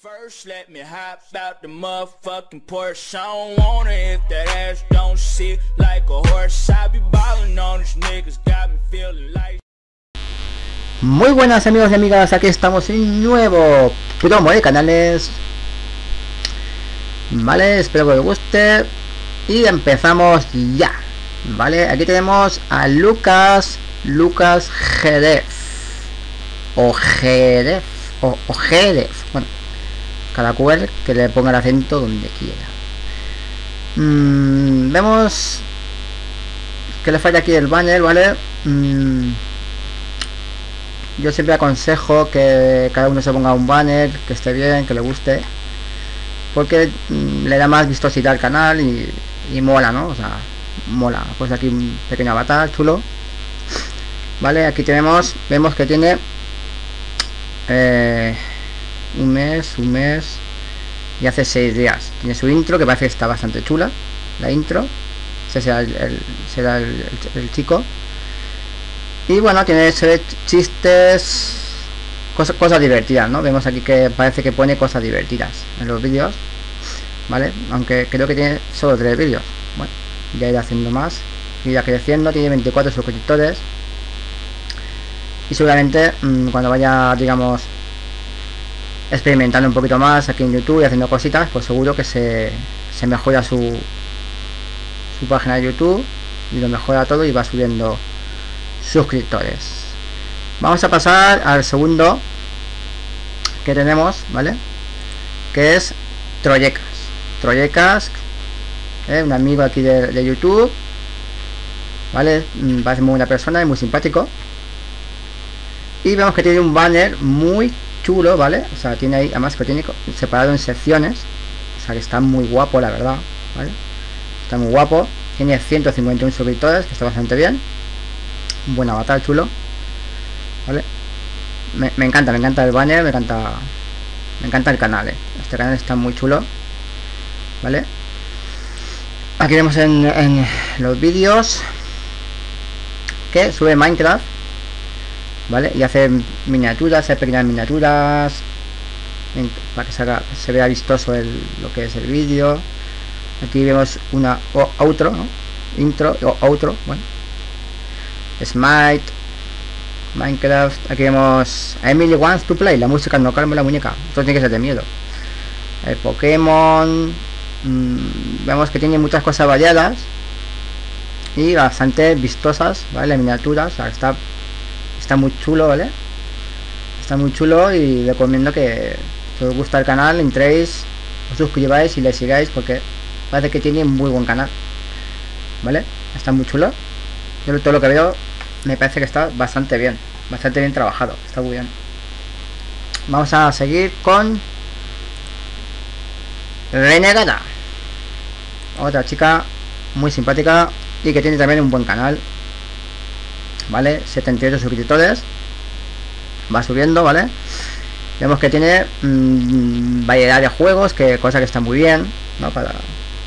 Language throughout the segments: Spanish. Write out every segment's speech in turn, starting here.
First, let me hop out the motherfucking Porsche. I don't want it if that ass don't sit like a horse. I be ballin' on these niggas, got me feeling like. Muy buenas amigos y amigas, aquí estamos en nuevo promo de canales Vale, espero que os guste Y empezamos ya Vale, aquí tenemos a Lucas Lucas Jerez O Jerez O, o Jerez Bueno, cada cual que le ponga el acento donde quiera mm, Vemos Que le falla aquí el banner, ¿vale? Mm, yo siempre aconsejo que cada uno se ponga un banner, que esté bien, que le guste, porque mm, le da más vistosidad al canal y, mola, ¿no? O sea, mola. Pues aquí un pequeño avatar chulo. Vale, aquí tenemos, vemos que tiene eh, un mes, un mes y hace seis días. Tiene su intro que parece que está bastante chula, la intro. Ese será el, será el chico y bueno, tiene chistes, cosas, cosas divertidas, ¿no? Vemos aquí que parece que pone cosas divertidas en los vídeos, ¿vale? Aunque creo que tiene solo tres vídeos. Bueno, ya irá haciendo más, irá creciendo, tiene 24 suscriptores. Y seguramente mm, cuando vaya, digamos, experimentando un poquito más aquí en YouTube y haciendo cositas, pues seguro que se, se mejora su, su página de YouTube y lo mejora todo y va subiendo suscriptores. Vamos a pasar al segundo que tenemos vale que es Troyecas. Troyecas ¿eh? un amigo aquí de, YouTube vale mm, parece muy buena persona y muy simpático. Y vemos que tiene un banner muy chulo vale o sea tiene ahí además que tiene separado en secciones. O sea que está muy guapo la verdad vale está muy guapo. Tiene 151 suscriptores que está bastante bien. Un buen avatar chulo vale me, encanta me encanta el banner me encanta me encanta el canal eh. este canal está muy chulo vale aquí vemos en, los vídeos que sube minecraft vale y hace miniaturas hace pequeñas miniaturas para que se, vea vistoso el, lo que es el vídeo aquí vemos una outro intro o outro bueno Smite, Minecraft. Aquí vemos Emily Wants to Play, la música no calma la muñeca. Esto tiene que ser de miedo. El Pokémon. Mm, vemos que tiene muchas cosas variadas y bastante vistosas, ¿vale? Miniaturas, está, está muy chulo, ¿vale? Está muy chulo y recomiendo que si os gusta el canal entréis, os suscribáis y le sigáis porque parece que tiene un muy buen canal, ¿vale? Está muy chulo. Yo todo lo que veo me parece que está bastante bien, bastante bien trabajado, está muy bien. Vamos a seguir con Renegada, otra chica muy simpática y que tiene también un buen canal, ¿vale? 78 suscriptores, va subiendo, ¿vale? Vemos que tiene mmm, variedad de juegos, que cosa que está muy bien, ¿no? Para,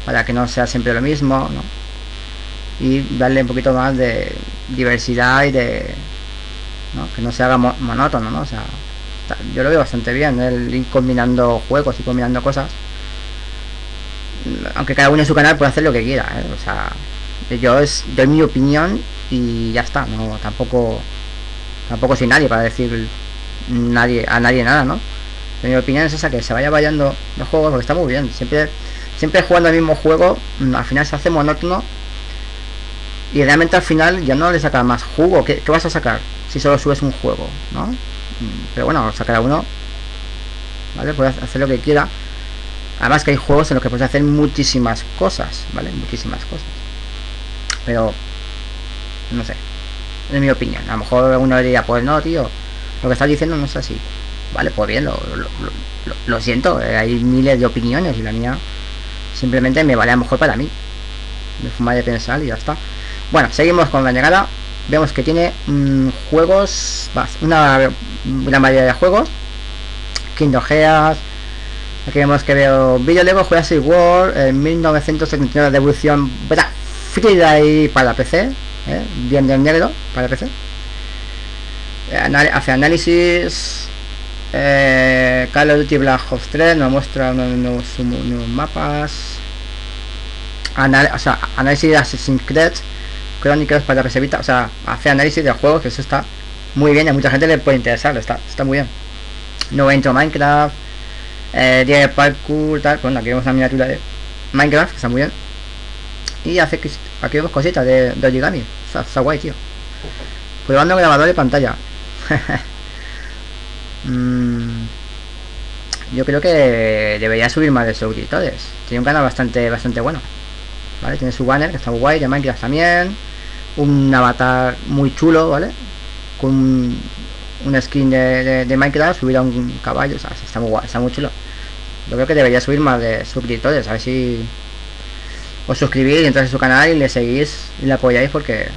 para que no sea siempre lo mismo, ¿no? y darle un poquito más de diversidad y de que no se haga monótono ¿no? o sea yo lo veo bastante bien el ir combinando juegos y combinando cosas aunque cada uno en su canal puede hacer lo que quiera ¿eh? o sea yo es doy mi opinión y ya está no tampoco tampoco soy nadie para decir nadie a nadie nada no mi opinión es esa que se vaya vayando los juegos porque está muy bien siempre siempre jugando el mismo juego al final se hace monótono y realmente al final ya no le saca más jugo. ¿Qué, vas a sacar si solo subes un juego? ¿no? Mm, pero bueno, sacar uno, ¿vale? Puedes hacer lo que quiera. Además que hay juegos en los que puedes hacer muchísimas cosas, ¿vale? Muchísimas cosas. Pero, no sé, es mi opinión. A lo mejor uno diría, pues no, tío, lo que estás diciendo no es así. Vale, pues bien, lo, lo siento, eh, hay miles de opiniones y la mía simplemente me vale a lo mejor para mí. Me fuma de pensar y ya está. Bueno, seguimos con la llegada. Vemos que tiene mm, juegos, una gran mayoría de juegos. Kingdom Hearts. Aquí vemos que veo Video Lego Jurassic World en 1979 de evolución Friday para PC. ¿Eh? Bien de negro para PC. hace análisis. Eh, Call of Duty Black Ops 3 nos muestra unos nuevos, nuevos mapas. Anal o sea, análisis de Assassin's Creed, Crónicas para PS Vita, o sea, hace análisis de juegos, que eso está muy bien, a mucha gente le puede interesar, está, está muy bien. Nuevo intro Minecraft, eh, día de parkour, tal, bueno, aquí vemos la miniatura de Minecraft, que está muy bien. Y hace que aquí vemos cositas de, de origami, está, guay, tío. Probando grabador de pantalla. Mm, yo creo que debería subir más de suscriptores. Tiene un canal bastante bastante bueno. ¿Vale? Tiene su banner que está muy guay, de Minecraft también. Un avatar muy chulo, ¿vale? Con un skin de, de, Minecraft, subir a un caballo, o sea, está muy guay, está muy chulo. Yo creo que debería subir más de suscriptores, a ver si os suscribís y entráis a su canal y le seguís y le apoyáis porque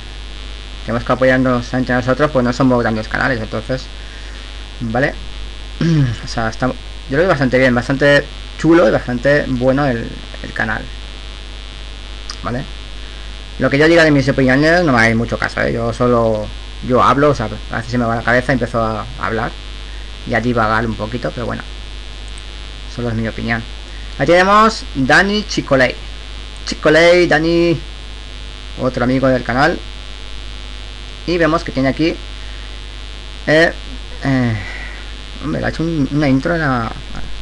tenemos que apoyarnos entre nosotros, pues no somos grandes canales, entonces ¿Vale? o sea, está, yo lo veo bastante bien, bastante chulo y bastante bueno el, canal. ¿Vale? Lo que yo diga de mis opiniones no me hay mucho caso, ¿eh? Yo solo... Yo hablo, o sea, a veces se me va la cabeza y empiezo a hablar y a divagar un poquito, pero bueno. Solo es mi opinión. Ahí tenemos Dani Chicoley. Chicoley, Dani, otro amigo del canal. Y vemos que tiene aquí eh, eh, hombre, le ha hecho una intro la...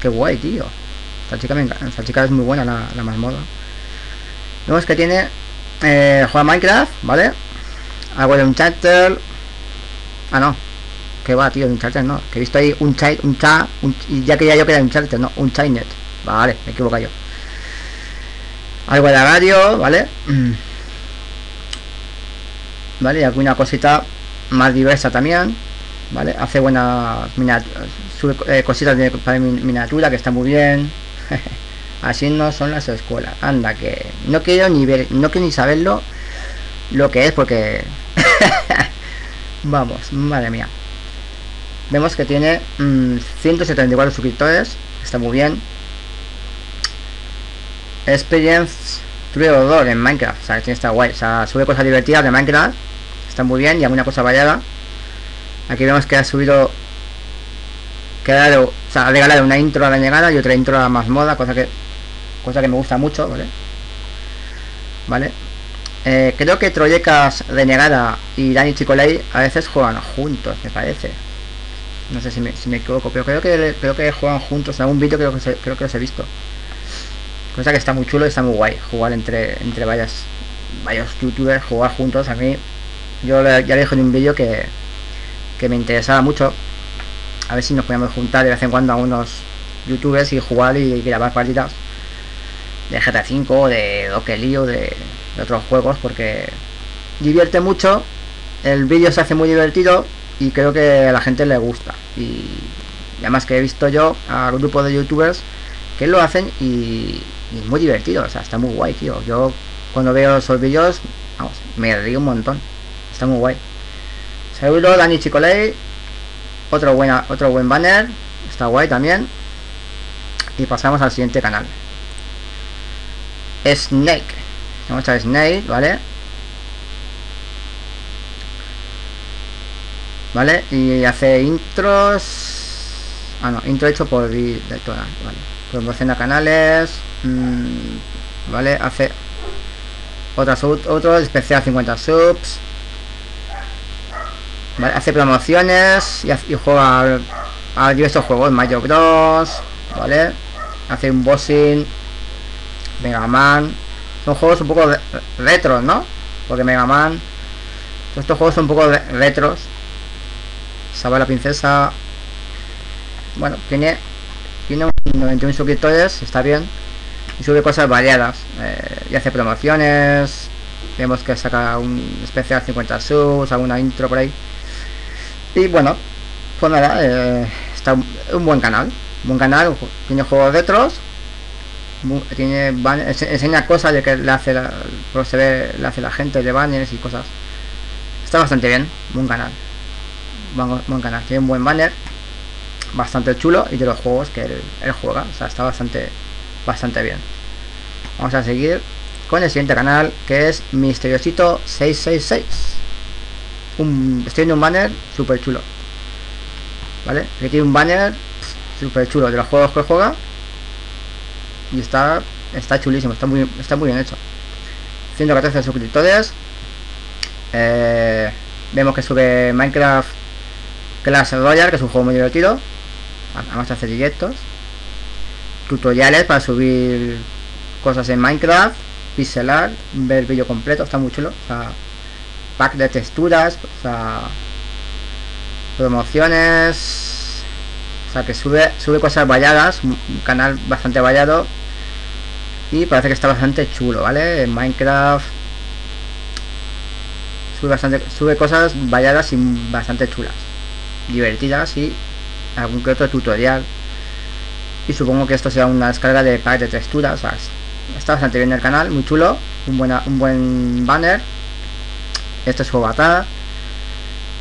Qué guay, tío. Esta chica, me Esta chica es muy buena, la, la más moda. Vemos que tiene... Eh, juega Minecraft, ¿vale? Algo de un charter. Ah, no. Que va, tío, de un charter, no. Que he visto ahí un chat, un chat, y ya que ya yo que un charter, no, un chainet. Vale, me equivoco yo. Algo de radio, ¿vale? Vale, y alguna cosita más diversa también. ¿vale? Hace buenas eh, cositas de, miniatura que está muy bien. Así no son las escuelas. Anda, que no quiero ni ver, no quiero ni saberlo lo que es porque... Vamos, madre mía. Vemos que tiene 174 mm, suscriptores, está muy bien. Experience True en Minecraft, o sea, tiene esta guay, o sea, sube cosas divertidas de Minecraft, está muy bien y alguna cosa variada. Aquí vemos que ha subido que ha dado, o sea, ha regalado una intro a la llegada y otra intro a la más moda, cosa que cosa que me gusta mucho, ¿vale? Vale. Eh, creo que Troyecas Renegada y Dani Chicolei a veces juegan juntos, me parece. No sé si me, si me equivoco, pero creo que creo que juegan juntos. En algún vídeo creo que creo que los he visto. Cosa que está muy chulo y está muy guay. Jugar entre, entre varias, varios youtubers, jugar juntos. A mí, yo ya le dije en un vídeo que, que me interesaba mucho. A ver si nos podíamos juntar de vez en cuando a unos youtubers y jugar y grabar partidas de GTA V, de Dokeli o de, de otros juegos porque divierte mucho, el vídeo se hace muy divertido y creo que a la gente le gusta. Y, además que he visto yo a grupos de youtubers que lo hacen y, es muy divertido, o sea, está muy guay, tío. Yo cuando veo esos vídeos, vamos, me río un montón, está muy guay. Seguro Dani Chicolei. Otro, buena, otro buen banner. Está guay también. Y pasamos al siguiente canal. Snake. Vamos a Snake, ¿vale? ¿Vale? Y hace intros. Ah, no, intro hecho por todas, ¿vale? Promociona canales. Mm, ¿Vale? Hace otras otro especial 50 subs hace promociones y, juega a, diversos juegos, Mario Bros, ¿vale? Hace un bossing, Mega Man. Son juegos un poco retros, ¿no? Porque Mega Man. Estos juegos son un poco retros. Sabe la princesa. Bueno, tiene. Tiene 91 suscriptores, está bien. Y sube cosas variadas. Eh, y hace promociones. Vemos que saca un especial 50 subs, alguna intro por ahí. Y bueno, pues nada, eh, está un buen canal. Un buen canal, tiene juegos retros. Tiene enseña cosas de que le hace la, se ve, le hace la gente de banners y cosas. Está bastante bien, buen canal. Buen, canal, tiene un buen banner, bastante chulo y de los juegos que él, juega, o sea, está bastante bastante bien. Vamos a seguir con el siguiente canal que es Misteriosito 666 un, estoy viendo un banner súper chulo. ¿Vale? Aquí un banner súper chulo de los juegos que juega. Y está está chulísimo, está muy, está muy bien hecho. 114 suscriptores. Eh, vemos que sube Minecraft Clash Royale, que es un juego muy divertido. Además hace directos. Tutoriales para subir cosas en Minecraft, pixelar, ver vídeo completo, está muy chulo. O sea, pack de texturas, o sea, promociones. O sea, que sube, sube cosas valladas, un canal bastante vallado. Y parece que está bastante chulo, ¿vale? En Minecraft sube bastante, sube cosas valladas y bastante chulas, divertidas y algún que otro tutorial. Y supongo que esto sea una descarga de pack de texturas, o sea, está bastante bien el canal, muy chulo, un, buena, un buen banner. Este es su.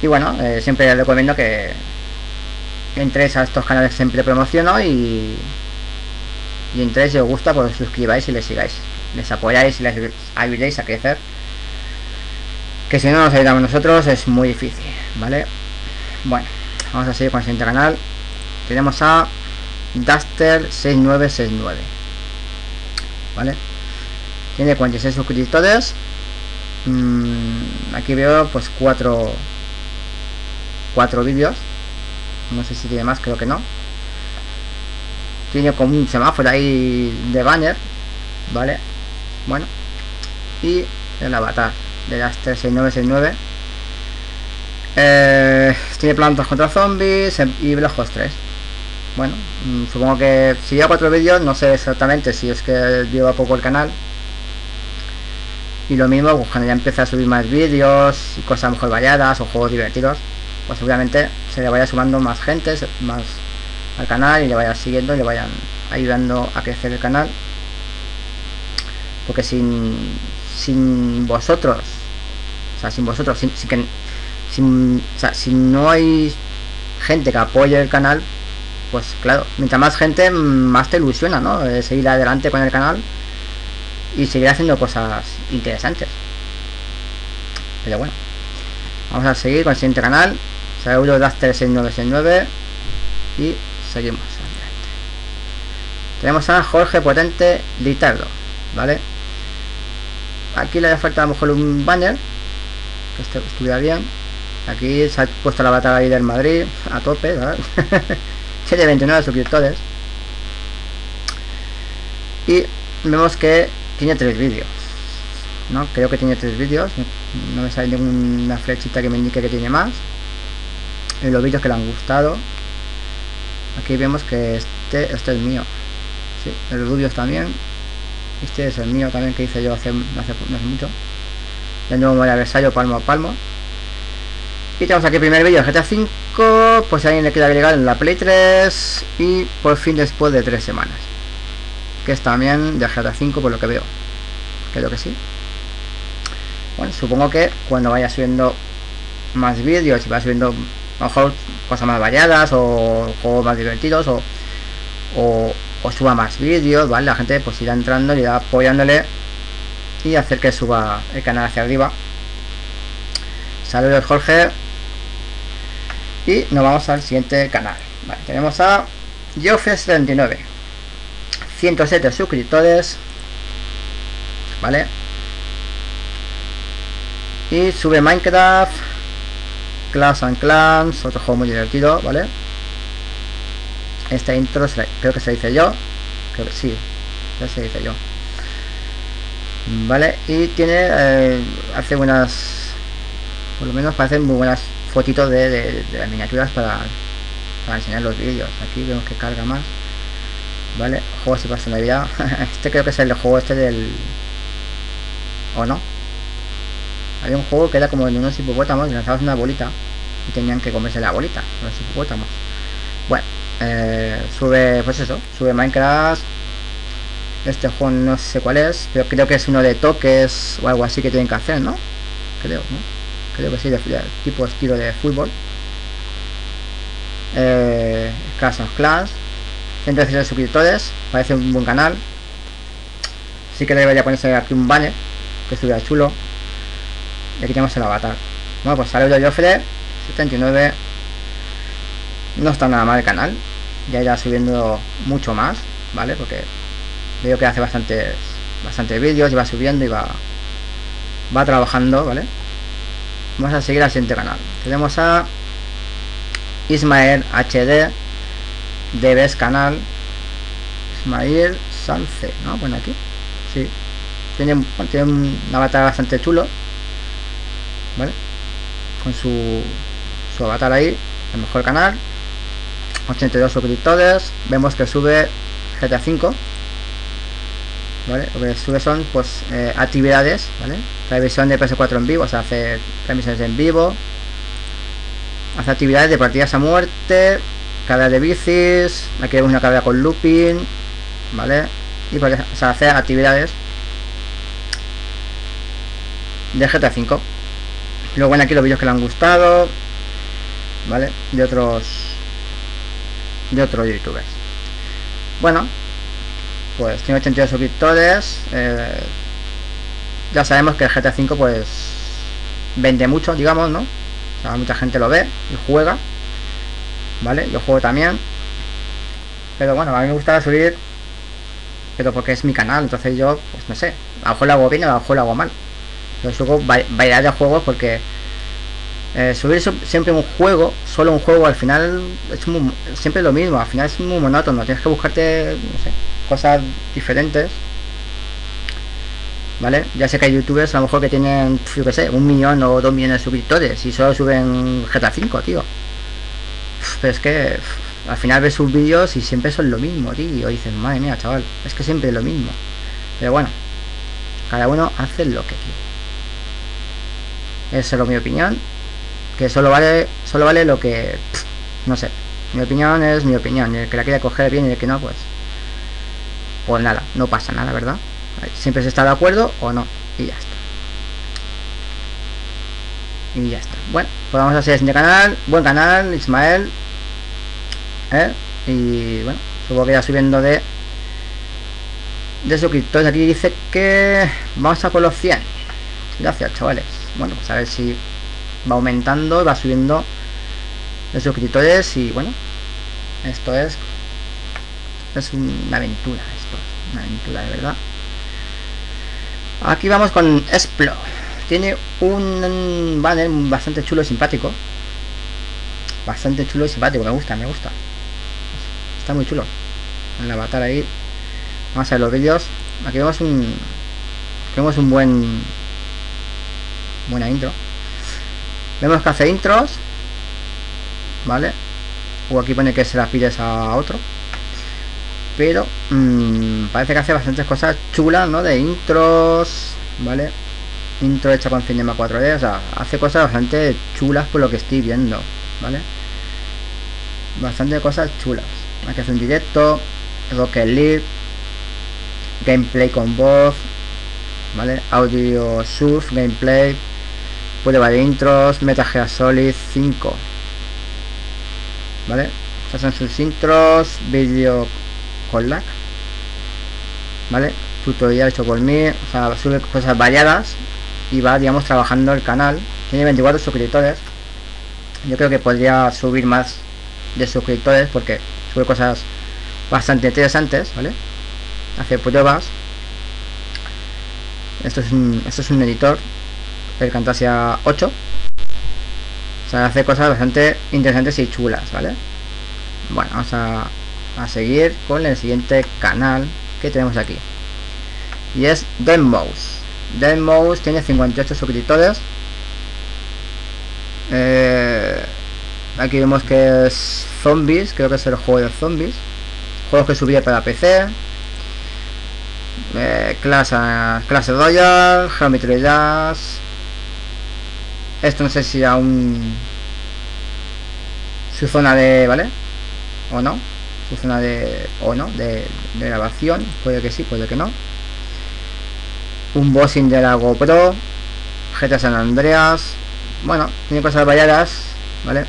Y bueno, eh, siempre recomiendo que entréis a estos canales siempre promociono y, y entréis si os gusta, pues suscribáis y les sigáis. Les apoyáis y les ayudéis a crecer. Que si no nos ayudamos nosotros es muy difícil, ¿vale? Bueno, vamos a seguir con el siguiente canal. Tenemos a Duster6969. ¿Vale? Tiene 46 suscriptores. Mm, aquí veo pues cuatro cuatro vídeos. No sé si tiene más, creo que no. Tiene como un semáforo ahí de banner. ¿Vale? Bueno. Y el avatar de las 36969. Eh, tiene plantas contra zombies y Blojos 3. Bueno, mm, supongo que si lleva cuatro vídeos, no sé exactamente si es que lleva poco el canal. Y lo mismo, pues, cuando ya empiece a subir más vídeos y cosas mejor variadas o juegos divertidos, pues seguramente se le vaya sumando más gente, más al canal y le vaya siguiendo y le vayan ayudando a crecer el canal. Porque sin, sin vosotros, o sea, sin vosotros, sin, que, si no hay gente que apoye el canal, pues claro, mientras más gente, más te ilusiona, ¿no? seguir adelante con el canal y seguir haciendo cosas interesantes. Pero bueno, vamos a seguir con el siguiente canal, Sauro Duster 6969 y seguimos Tenemos a Jorge Potente Litardo, ¿vale? Aquí le falta a lo mejor un banner que este estuviera bien. Aquí se ha puesto la batalla ahí del Madrid a tope, ¿verdad? Tiene 29 suscriptores. Y vemos que tiene tres vídeos. ¿no? Creo que tiene tres vídeos. No me sale ninguna flechita que me indique que tiene más. En los vídeos que le han gustado. Aquí vemos que este, este es mío. Sí, el Rubios también. Este es el mío también que hice yo hace, hace, no hace mucho. De nuevo aniversario palmo a palmo. Tenemos aquí primer vídeo de GTA 5. Pues a alguien le queda agregar en la Play 3. Y por fin después de tres semanas. Que es también de GTA 5 por lo que veo. Creo que sí. Bueno, supongo que cuando vaya subiendo más vídeos y vaya subiendo a lo mejor cosas más variadas o juegos más divertidos o, o, suba más vídeos, ¿vale? La gente pues irá entrando irá apoyándole y hacer que suba el canal hacia arriba. Saludos Jorge. Y nos vamos al siguiente canal. tenemos a Geofest39. 107 suscriptores. ¿Vale? Y sube Minecraft. Clash and Clans. Otro juego muy divertido, ¿vale? Esta intro creo que se dice yo. Creo que sí. Ya se dice yo. Vale, y tiene. Eh, hace buenas. Por lo menos parecen muy buenas fotitos de, las miniaturas para, enseñar los vídeos. Aquí vemos que carga más. Vale, juegos y personalidad. este creo que es el juego este del. ¿O no? Había un juego que era como de unos hipopótamos y lanzabas una bolita y tenían que comerse la bolita, los hipopótamos. Bueno, eh, sube, pues eso, sube Minecraft. Este juego no sé cuál es, pero creo que es uno de toques o algo así que tienen que hacer, ¿no? Creo, ¿no? Creo que sí, de, tipo estilo de fútbol. Eh, Clash of Clans, 113 suscriptores, parece un buen canal. Sí que debería ponerse aquí un banner, que estuviera chulo. Y aquí tenemos el avatar. Bueno, pues sale de Joffre, 79. No está nada mal el canal. ya irá subiendo mucho más, ¿vale? Porque veo que hace bastantes, bastantes vídeos y va subiendo y va, va trabajando, ¿vale? Vamos a seguir al siguiente canal. Tenemos a Ismael HD, Debes canal. Ismael Salce, ¿no? Bueno, aquí. Sí. Tiene, tiene un avatar bastante chulo. ¿Vale? Con su, su avatar ahí. El mejor canal. 82 suscriptores. Vemos que sube GTA 5. ¿Vale? Lo que sube son pues eh, actividades, ¿vale? Televisión de PS4 en vivo, o sea, hace transmisiones en vivo. Hace actividades de partidas a muerte, carreras de bicis, aquí vemos una carrera con looping, ¿vale? Y pues, o sea, hace actividades de GTA 5. Luego ven aquí los vídeos que le han gustado, ¿vale? De otros de otros youtubers. Bueno, pues tiene 82 suscriptores. Eh, ya sabemos que el GTA 5 pues vende mucho, digamos, ¿no? O sea, mucha gente lo ve y juega. ¿Vale? Yo juego también. Pero bueno, a mí me gusta subir. Pero porque es mi canal, entonces yo, pues no sé. A lo mejor lo hago bien, a lo mejor lo hago mal. Yo subo variedad de juegos porque eh, subir siempre un juego, solo un juego, al final es siempre lo mismo, al final es muy monótono, tienes que buscarte, no sé, cosas diferentes. ¿Vale? Ya sé que hay youtubers a lo mejor que tienen, yo que sé, un millón o dos millones de suscriptores y solo suben GTA 5, tío. Pero es que al final ves sus vídeos y siempre son lo mismo, tío. Y dices, madre mía, chaval, es que siempre es lo mismo. Pero bueno, cada uno hace lo que quiere. Esa es mi opinión. Que solo vale, solo vale lo que, no sé. Mi opinión es mi opinión. el que la quiera coger bien y el que no, pues pues nada, no pasa nada, ¿verdad? Siempre se está de acuerdo o no. Y ya está. Y ya está. Bueno, pues vamos a hacer este canal. Buen canal, Ismael. ¿Eh? Y bueno, supongo que ya subiendo de de suscriptores. Aquí dice que vamos a por los 100. Gracias, chavales. Bueno, pues a ver si va aumentando va subiendo de suscriptores. Y bueno, esto es es una aventura aventura de verdad. Aquí vamos con Explo tiene un banner bastante chulo y simpático. Bastante chulo y simpático me gusta me gusta. Está muy chulo. El avatar ahí. Vamos a ver los vídeos. Aquí vemos un vemos un buen buena intro. Vemos que hace intros vale o aquí pone que se las pides a otro pero mmm, parece que hace bastantes cosas chulas, ¿no? De intros, ¿vale? Intro hecha con Cinema 4D, o sea, hace cosas bastante chulas por lo que estoy viendo, ¿vale? Bastante cosas chulas. Aquí hace un directo, Rocket League, gameplay con voz, ¿vale? Audio surf, gameplay, prueba de intros, Metal Gear Solid 5, ¿vale? Estas son sus intros, vídeo con lag vale tutorial hecho por mí o sea sube cosas variadas y va digamos trabajando el canal. Tiene 24 suscriptores. Yo creo que podría subir más de suscriptores porque sube cosas bastante interesantes vale hace pruebas. Esto es un esto es un editor el Camtasia 8 o sea hace cosas bastante interesantes y chulas vale bueno vamos a a seguir con el siguiente canal que tenemos aquí. Y es Denmouse. Denmouse tiene 58 suscriptores. Eh, aquí vemos que es zombies creo que es el juego de zombies. Juegos que subía para PC eh, clase, clase Royal Geometry Dash esto no sé si aún su zona de vale o no zona de o no de, grabación puede que sí puede que no. Un bossing de la GoPro GTA San Andreas bueno tiene cosas variadas vale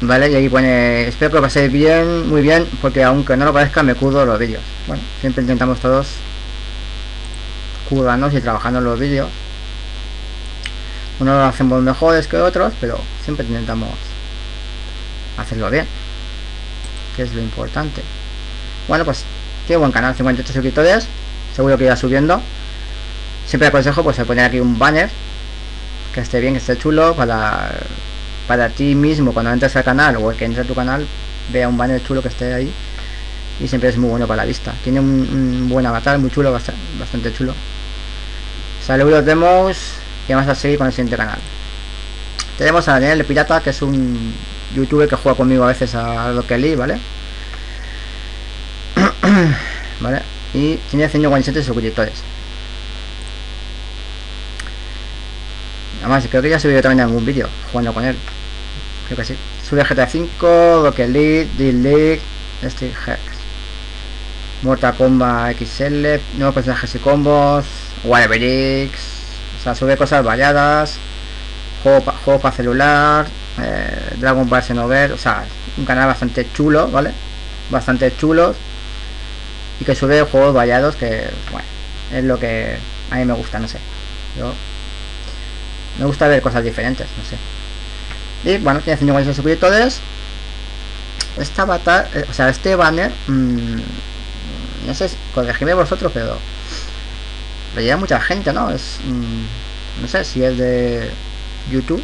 vale y ahí pone espero que lo paséis bien muy bien porque aunque no lo parezca me curro los vídeos. Bueno siempre intentamos todos curarnos y trabajando los vídeos. Uno lo hacemos mejores que otros pero siempre intentamos hacerlo bien. Que es lo importante. Bueno, pues tiene buen canal, 58 suscriptores. Seguro que irá subiendo. Siempre aconsejo pues poner aquí un banner que esté bien, que esté chulo para para ti mismo cuando entres al canal o el que entre a tu canal vea un banner chulo que esté ahí y siempre es muy bueno para la vista. Tiene un, buen avatar, muy chulo, bastante, bastante chulo. Saludos demos y vamos a seguir con el siguiente canal. Tenemos a Daniel de Pirata, que es un youtuber que juega conmigo a veces a lo que leí, ¿vale? ¿Vale? Y tiene 147 suscriptores. Además, creo que ya subido también algún vídeo jugando con él. Creo que sí. Sube GTA 5, Rocket League, D-League, Street Hex. Mortal Kombat XL, nuevos personajes y combos, Warrior o sea, sube cosas variadas, juego para celular, eh, Dragon Ball Xenoverse, o sea, un canal bastante chulo, ¿vale? Bastante chulo y que sube juegos variados que, bueno, es lo que a mí me gusta, no sé. Yo me gusta ver cosas diferentes, no sé. Y bueno, tiene 56 suscriptores. Esta avatar, eh, o sea, este banner, mmm, no sé, corregidme vosotros, pero le llega mucha gente, ¿no? Es, mmm, no sé si es de YouTube.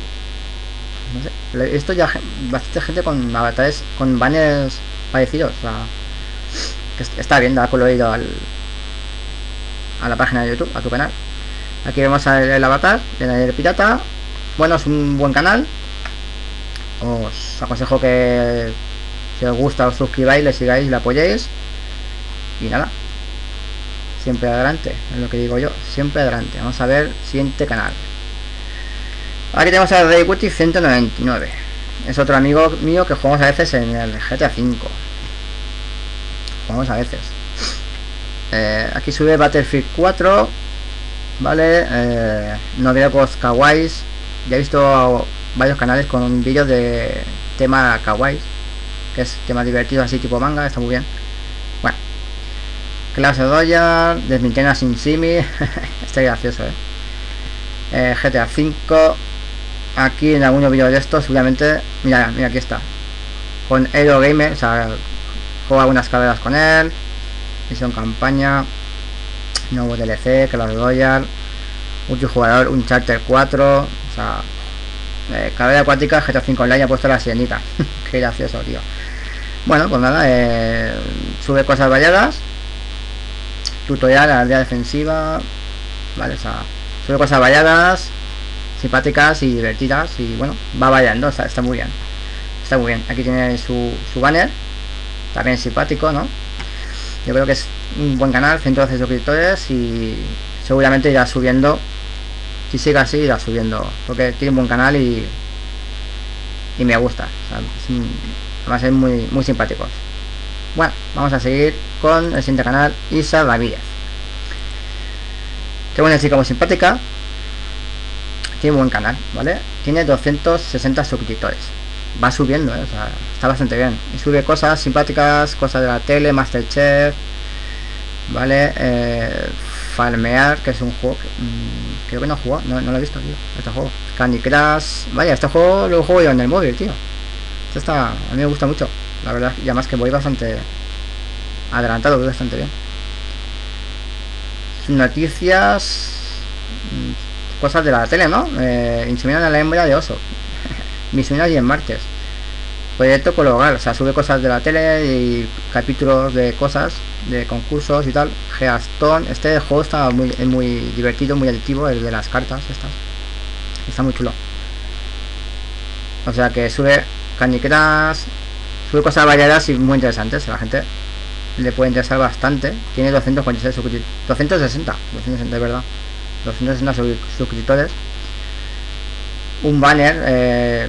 No sé, esto ya bastante gente con avatares, con banners parecidos. Está bien, da colorido al, a la página de YouTube, a tu canal. Aquí vemos el, avatar de el pirata. Bueno, es un buen canal. Os aconsejo que si os gusta os suscribáis, le sigáis, le apoyéis. Y nada. Siempre adelante, es lo que digo yo. Siempre adelante. Vamos a ver siguiente canal. Aquí tenemos a Rayquity 199. Es otro amigo mío que jugamos a veces en el GTA 5. Jugamos a veces. Eh, aquí sube Battlefield 4 ¿vale? Eh, no veo pues kawaiis. Ya he visto varios canales con vídeos de tema kawaii, que es tema divertido así tipo manga, está muy bien. Bueno, clase Doya, desmintena sin simi, está gracioso, ¿eh? ¿eh? GTA 5, aquí en algunos vídeos de estos, seguramente, mira, mira aquí está, con Aero Gamer, o sea, juego algunas carreras con él, misión campaña, nuevo DLC, Clash Royale, multijugador, un Charter 4, o sea, eh, acuática, GTA 5 Online ha puesto la sirenita. Qué gracioso, tío. Bueno, pues nada, eh, sube cosas variadas, tutorial, aldea defensiva, vale, o sea, sube cosas variadas, simpáticas y divertidas y bueno, va variando, está, está muy bien. Está muy bien. Aquí tiene su, su banner, también simpático, ¿no? Yo creo que es un buen canal, 112 suscriptores y seguramente irá subiendo. Si sigue así, irá subiendo. Porque tiene un buen canal y, y me gusta. además es muy, muy simpático. Bueno, vamos a seguir con el siguiente canal, Isa Ramírez. Qué buena chica, muy simpática. Tiene un buen canal, ¿vale? Tiene 260 suscriptores. Va subiendo, ¿eh? o sea, está bastante bien. Y sube cosas simpáticas, cosas de la tele, Masterchef, ¿vale? Eh, Farmear, que es un juego mm, creo que no jugado, no, lo he visto, tío, este juego. Candy Crush, vaya, este juego lo juego yo en el móvil, tío. Este está, a mí me gusta mucho, la verdad, y además que voy bastante adelantado, voy bastante bien. Noticias, mm, cosas de la tele, ¿no? Eh, inseminan la hembra de oso. Mis uñas y en martes proyecto colocar, o sea, sube cosas de la tele y capítulos de cosas, de concursos y tal. Geaston, este juego está muy, muy divertido, muy adictivo, el de las cartas estas. Está muy chulo. O sea que sube cañiqueras, sube cosas variadas y muy interesantes. A la gente le puede interesar bastante. Tiene 246 suscriptores. 260, 260 de verdad. 260 suscriptores. Un banner eh,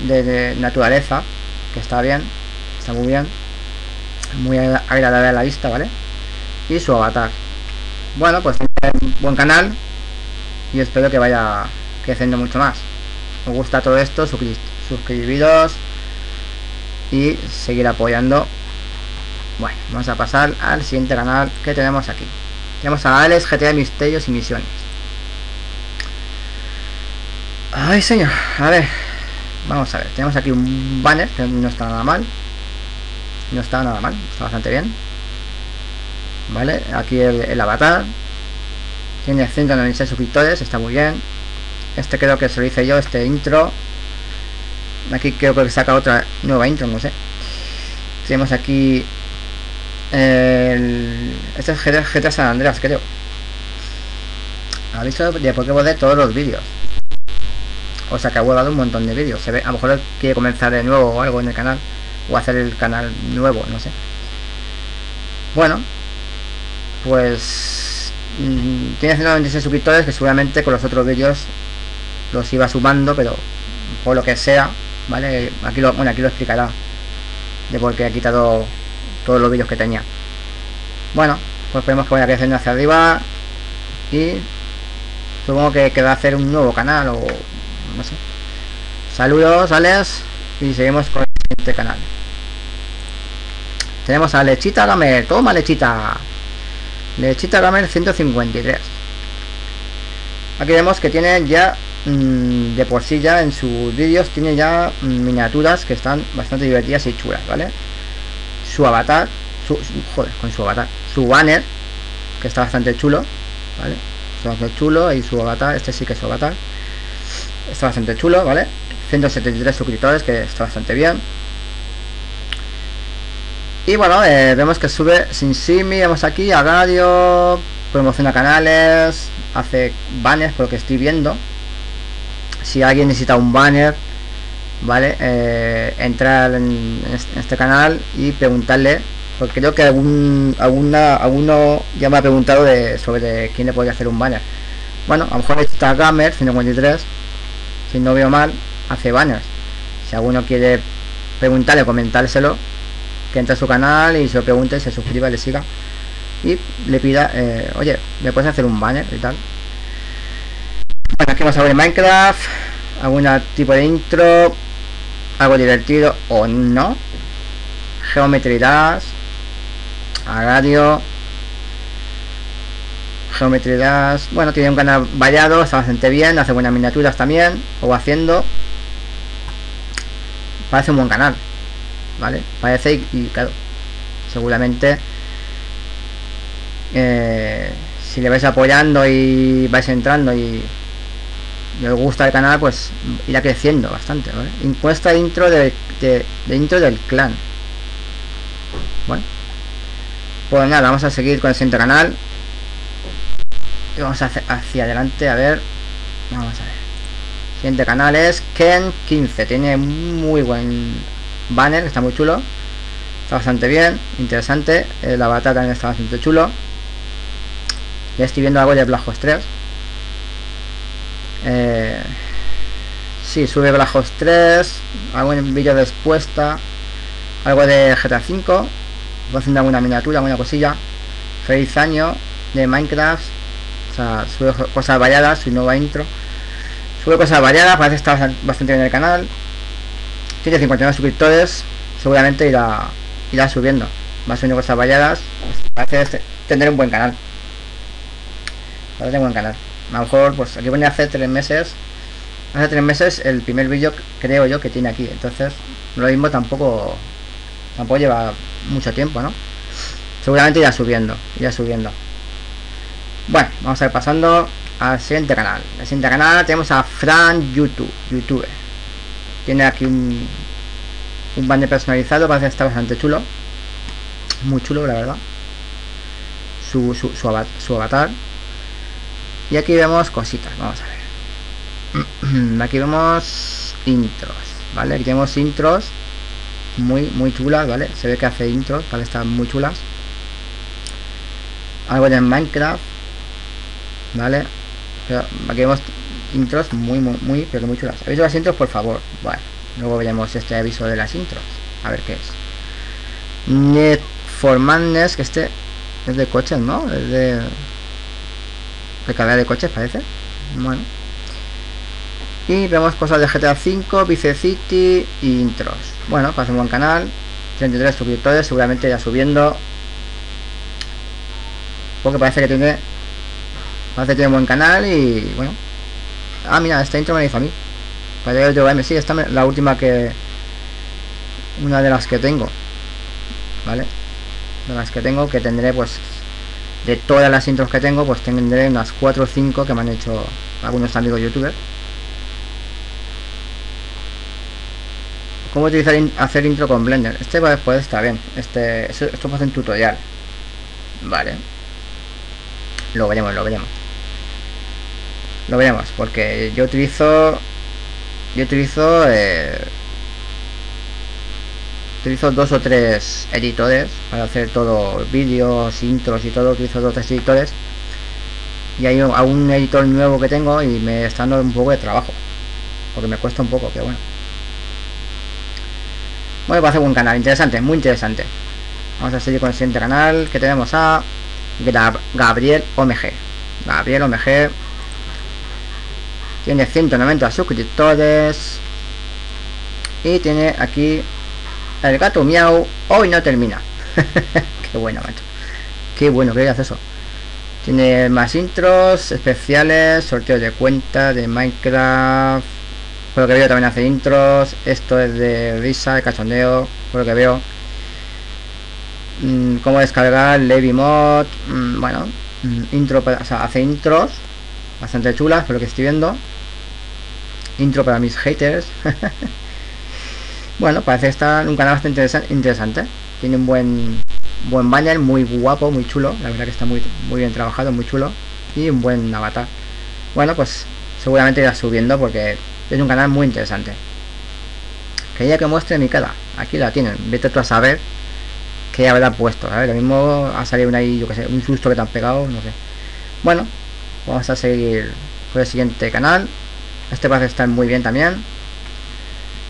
de, naturaleza, que está bien, está muy bien, muy agradable a la vista, ¿vale? Y su avatar. Bueno, pues buen canal y espero que vaya creciendo mucho más. Me gusta todo esto, suscribiros y seguir apoyando. Bueno, vamos a pasar al siguiente canal que tenemos aquí. Tenemos a Alex GTA Misterios y Misiones. Ay, señor, a ver, vamos a ver tenemos aquí un banner que no está nada mal. No está nada mal está bastante bien. Vale aquí el, avatar. Tiene 196 suscriptores está muy bien. Este creo que se lo hice yo este intro. Aquí creo que saca otra nueva intro no sé. Tenemos aquí el, este es GTA, San Andreas creo. Aviso de por qué de todos los vídeos. O sea que ha guardado un montón de vídeos. Se ve a lo mejor quiere comenzar de nuevo o algo en el canal o hacer el canal nuevo no sé. Bueno pues mm, tiene 196 suscriptores que seguramente con los otros vídeos los iba sumando pero por lo que sea vale aquí lo bueno aquí lo explicará de por qué ha quitado todos los vídeos que tenía. Bueno pues vemos que voy a crecer hacia arriba y supongo que, que va a hacer un nuevo canal o no sé. Saludos Alex y seguimos con el siguiente canal. Tenemos a Lechita Gamer. Toma Lechita. Lechita Gamer 153 aquí vemos que tiene ya mm, de por sí ya en sus vídeos tiene ya mm, miniaturas que están bastante divertidas y chulas vale su avatar su, joder con su avatar su banner que está bastante chulo vale bastante chulo y su avatar este sí que es su avatar está bastante chulo, ¿vale? 173 suscriptores, que está bastante bien. Y bueno, eh, vemos que sube sin simi, vamos aquí a radio, promociona canales, hace banners por lo que estoy viendo. Si alguien necesita un banner, ¿vale? Eh, entrar en, este canal y preguntarle, porque creo que algún, alguna, alguno ya me ha preguntado de, sobre quién le podría hacer un banner. Bueno, a lo mejor está Gamer 153 si no veo mal, hace banners. Si alguno quiere preguntarle, comentárselo, que entre a su canal y se lo pregunte, se suscriba, le siga y le pida, eh, oye, ¿me puedes hacer un banner y tal? Bueno, aquí vamos a ver Minecraft, algún tipo de intro, algo divertido o no, Geometry Dash, a radio, Geometry bueno, tiene un canal variado, está bastante bien, hace buenas miniaturas también, o haciendo. Parece un buen canal, ¿vale? Parece y, claro, seguramente eh, si le vais apoyando y vais entrando y me gusta el canal, pues irá creciendo bastante, ¿vale? Encuesta intro de, de, del clan. Bueno, pues nada, vamos a seguir con el siguiente canal. Y vamos hacia, hacia adelante a ver. Vamos a ver. Siguiente canal es Ken 15 tiene muy buen banner está muy chulo. Está bastante bien interesante. La batalla también está bastante chulo. Ya estoy viendo algo de Black Ops 3 eh, sí, sube Black Ops 3 algún vídeo de respuesta algo de GTA 5 voy haciendo alguna miniatura, alguna cosilla feliz año de Minecraft o sea, sube cosas variadas, su nueva intro. Sube cosas variadas, parece que está bastante bien en el canal. Tiene 59 suscriptores, seguramente irá, irá subiendo. Va subiendo cosas variadas. Parece tener un buen canal. Parece un buen canal. A lo mejor, pues aquí pone hace tres meses. Hace tres meses el primer vídeo creo yo que tiene aquí. Entonces, lo mismo tampoco tampoco lleva mucho tiempo, ¿no? Seguramente irá subiendo, irá subiendo. Bueno, vamos a ir pasando al siguiente canal. El siguiente canal tenemos a Fran YouTube, YouTube. Tiene aquí un, un banner personalizado, parece que está bastante chulo. Muy chulo, la verdad. Su, su, su, avatar. Y aquí vemos cositas, vamos a ver. aquí vemos intros, ¿vale? Aquí tenemos intros muy, muy chulas, ¿vale? Se ve que hace intros, ¿vale? Están muy chulas. Algo de Minecraft ¿Vale? aquí vemos intros muy, muy, muy, pero muy chulas. Aviso las intros, por favor. Bueno, luego veremos este aviso de las intros. A ver qué es. Net for Madness, que este es de coches, ¿no? Es de... De carrera de coches, parece. Bueno. Y vemos cosas de GTA V, Vice City y intros. Bueno, pasa un buen canal. 33 suscriptores, seguramente ya subiendo. Porque parece que tiene Parece que tiene un buen canal y bueno. Ah, mira, esta intro me la hizo a mí. Para de sí, esta la última que... Una de las que tengo. ¿Vale? De las que tengo, que tendré pues... De todas las intros que tengo, pues tendré unas 4 o 5 que me han hecho algunos amigos youtubers. ¿Cómo utilizar hacer intro con Blender? Este pues, pues está bien. Este, esto, esto puede un tutorial. Vale. Lo veremos, lo veremos. Lo veremos, porque yo utilizo... Yo utilizo... Eh, utilizo dos o tres editores para hacer todo, vídeos, intros y todo. Utilizo dos o tres editores. Y hay un editor nuevo que tengo y me está dando un poco de trabajo. Porque me cuesta un poco, pero bueno. Bueno, va a ser un canal interesante, muy interesante. Vamos a seguir con el siguiente canal que tenemos a Gabriel OMG. Gabriel OMG tiene 190 suscriptores y tiene aquí el gato miau. Hoy no termina. Qué bueno, macho. Qué bueno que hace eso. Tiene más intros especiales, sorteos de cuenta de Minecraft, por lo que veo también hace intros. Esto es de risa, de cachondeo, por lo que veo. Mm, cómo descargar Levy Mod. Mm, bueno, mm, intro, o sea, hace intros bastante chulas, por lo que estoy viendo. Intro para mis haters. bueno, parece estar un canal bastante interesante. Tiene un buen buen banner, muy guapo, muy chulo. La verdad que está muy, muy bien trabajado, muy chulo. Y un buen avatar. Bueno, pues seguramente irá subiendo porque es un canal muy interesante. Quería que muestre mi cara. Aquí la tienen. Vete tú a saber qué habrá puesto. A ver, lo mismo ha salido una ahí, yo que sé, un susto que te han pegado, no sé. Bueno, vamos a seguir con el siguiente canal. Este parece estar muy bien también.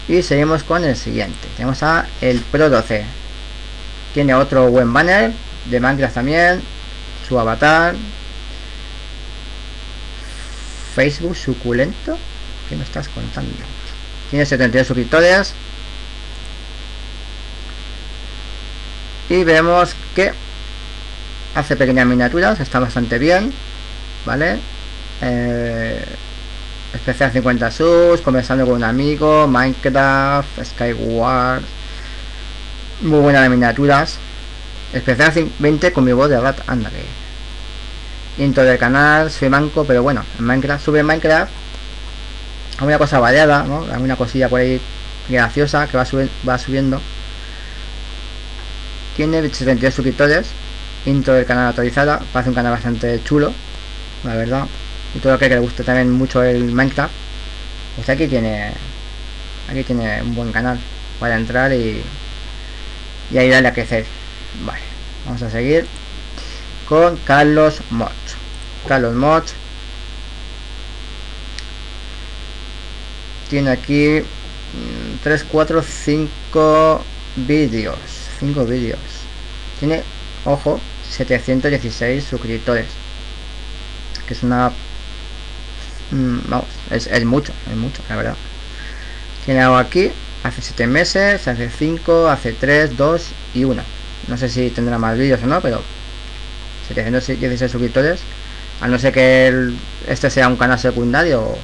Y seguimos con el siguiente. Tenemos a el Pro 12. Tiene otro buen banner de Minecraft también. Su avatar. Facebook suculento me estás contando? Tiene 72 suscriptores. Y vemos que hace pequeñas miniaturas, está bastante bien. ¿Vale? Eh, especial 50 subs, conversando con un amigo, Minecraft, Skyward. Muy buenas miniaturas. Especial 20 con mi voz de rat, anda que. Intro del canal, soy manco, pero bueno, en Minecraft sube Minecraft alguna cosa variada, ¿no? Alguna cosilla por ahí graciosa que va, va subiendo. Tiene 72 suscriptores. Intro del canal actualizada. Parece un canal bastante chulo, la verdad. Y todo lo que le guste también mucho el Minecraft. Pues aquí tiene. Aquí tiene un buen canal para entrar y. Y ayudarle a crecer. Vale. Vamos a seguir con Carlos Moch. Carlos Moch tiene aquí 3, 4, 5 vídeos. 5 vídeos. Tiene, ojo, 716 suscriptores. Que es una... Mm, vamos, es, es mucho, es mucho, la verdad. Tiene algo aquí, hace 7 meses, hace 5, hace 3, 2 y 1. No sé si tendrá más vídeos o no, pero 716 suscriptores. A no ser que este sea un canal secundario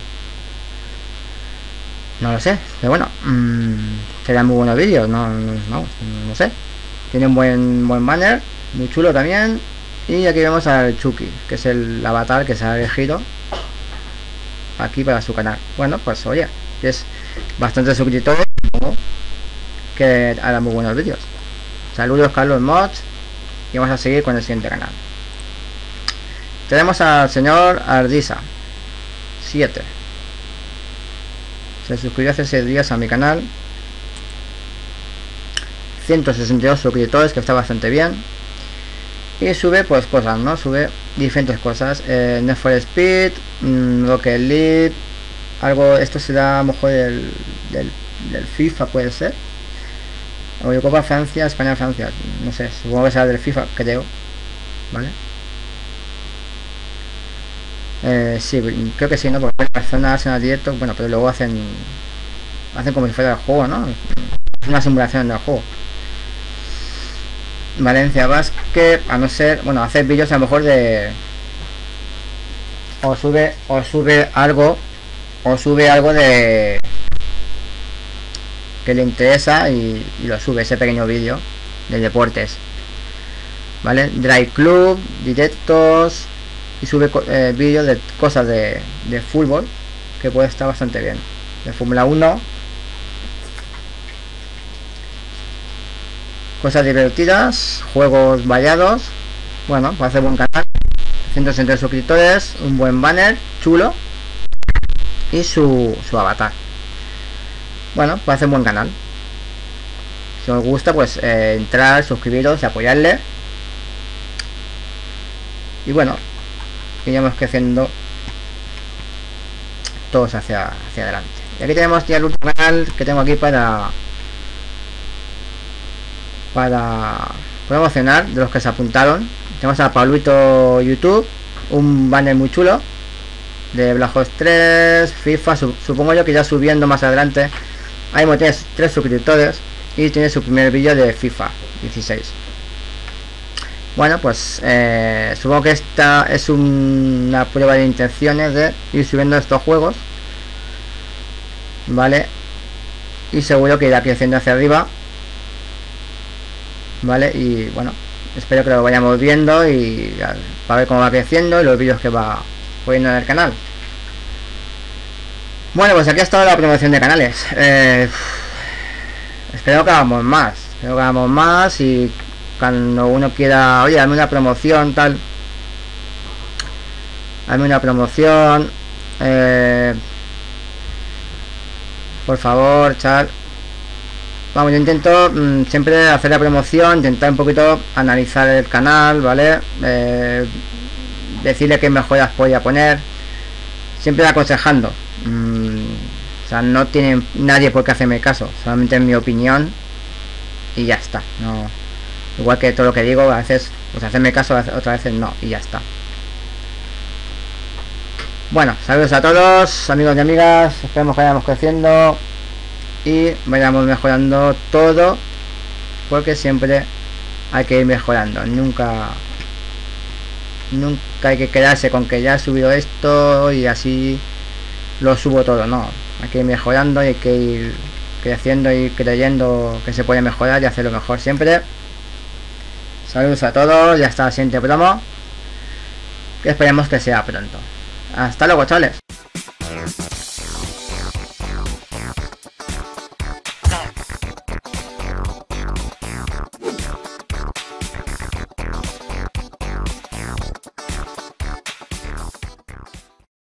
no lo sé, pero bueno, mmm, serán muy buenos vídeos, no, no, no, sé. Tiene un buen, buen banner, muy chulo también. Y aquí vemos al Chucky, que es el avatar que se ha elegido aquí para su canal. Bueno, pues oye, es bastante suscriptores que hará muy buenos vídeos. Saludos Carlos Mods y vamos a seguir con el siguiente canal. Tenemos al señor Ardisa 7 se suscribió hace 6 días a mi canal 162 suscriptores que está bastante bien y sube pues cosas no sube diferentes cosas eh, Need for Speed mmm, Rocket League algo esto será a lo mejor del, del, FIFA puede ser o yo Copa Francia España Francia no sé supongo que será del FIFA creo vale eh, sí, creo que sí, ¿no? Porque las zonas hacen a directo, bueno, pero luego hacen hacen como si fuera el juego, ¿no? Es una simulación del juego. Valencia Basket, a no ser, bueno, hacer vídeos a lo mejor de o sube o sube algo o sube algo de que le interesa y, lo sube ese pequeño vídeo de deportes. ¿Vale? Drive Club, directos y sube eh, vídeos de cosas de, de fútbol que puede estar bastante bien. De Fórmula 1. Cosas divertidas, juegos variados. Bueno, puede hacer buen canal. 160 suscriptores, un buen banner, chulo. Y su, su avatar. Bueno, puede hacer un buen canal. Si os gusta, pues eh, entrar, suscribiros y apoyarle. Y bueno, iremos creciendo todos hacia, hacia adelante. Y aquí tenemos ya el último canal que tengo aquí para para promocionar de los que se apuntaron. Tenemos a Pauluito YouTube, un banner muy chulo de Black Ops 3, FIFA, supongo yo que ya subiendo más adelante. Ahí tienes tres suscriptores y tiene su primer vídeo de FIFA 16. Bueno, pues eh, supongo que esta es una prueba de intenciones de ir subiendo estos juegos. Vale. Y seguro que irá creciendo hacia arriba. Vale, y bueno, espero que lo vayamos viendo y para ver cómo va creciendo y los vídeos que va poniendo en el canal. Bueno, pues aquí ha estado la promoción de canales. Eh, espero que hagamos más. Espero que hagamos más y cuando uno quiera, oye, dame una promoción, tal. Dame una promoción. Eh, por favor, chal. Vamos, yo intento mm, siempre hacer la promoción, intentar un poquito analizar el canal, ¿vale? Eh, decirle qué mejoras a poner. Siempre aconsejando. Mm, o sea, no tiene nadie por qué hacerme caso, solamente en mi opinión. Y ya está. No, Igual que todo lo que digo, a veces, pues hacerme caso, otras veces no, y ya está. Bueno, saludos a todos, amigos y amigas, esperemos que vayamos creciendo y vayamos mejorando todo, porque siempre hay que ir mejorando, nunca nunca hay que quedarse con que ya he subido esto y así lo subo todo, no, hay que ir mejorando y hay que ir creciendo y creyendo que se puede mejorar y hacerlo mejor siempre. Saludos a todos, ya está la siguiente promo. Que esperemos que sea pronto. Hasta luego, chavales.